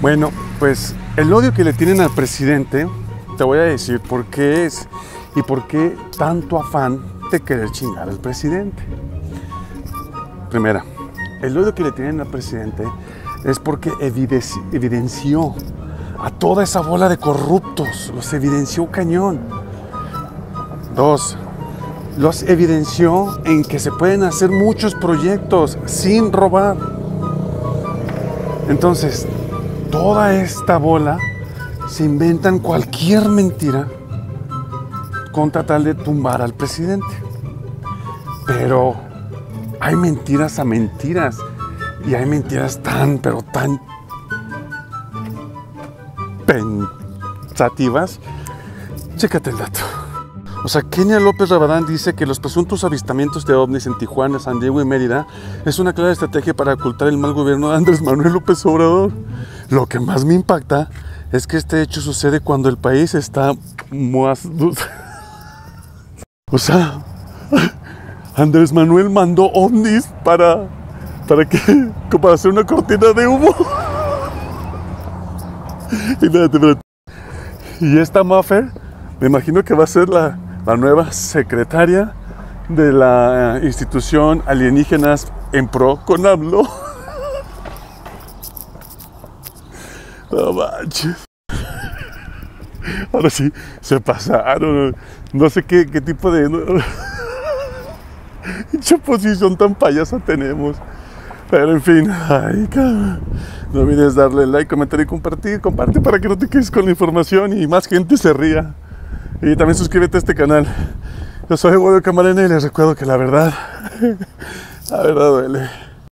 Bueno, pues el odio que le tienen al presidente, te voy a decir por qué es y por qué tanto afán de querer chingar al presidente. Primera, el odio que le tienen al presidente es porque evidenci- evidenció a toda esa bola de corruptos, los evidenció cañón. Dos, los evidenció en que se pueden hacer muchos proyectos sin robar. Entonces, toda esta bola se inventan cualquier mentira contra tal de tumbar al presidente. Pero hay mentiras a mentiras y hay mentiras tan, pero tan pensativas. Chécate el dato. O sea, Kenia López Rabadán dice que los presuntos avistamientos de ovnis en Tijuana, San Diego y Mérida es una clara estrategia para ocultar el mal gobierno de Andrés Manuel López Obrador. Lo que más me impacta es que este hecho sucede cuando el país está más... O sea, Andrés Manuel mandó ovnis para... ¿Para? Para hacer una cortina de humo. Y esta Maffer, me imagino que va a ser la, la nueva secretaria de la institución Alienígenas en Pro con AMLO. No manches. Ahora sí, se pasaron. No sé qué, qué tipo de. ¿Qué posición tan payasa tenemos? Pero en fin, ay. No olvides darle like, comentar y compartir. Comparte para que no te quedes con la información y más gente se ría. Y también suscríbete a este canal. Yo soy Eduardo Camarena y les recuerdo que la verdad, la verdad duele.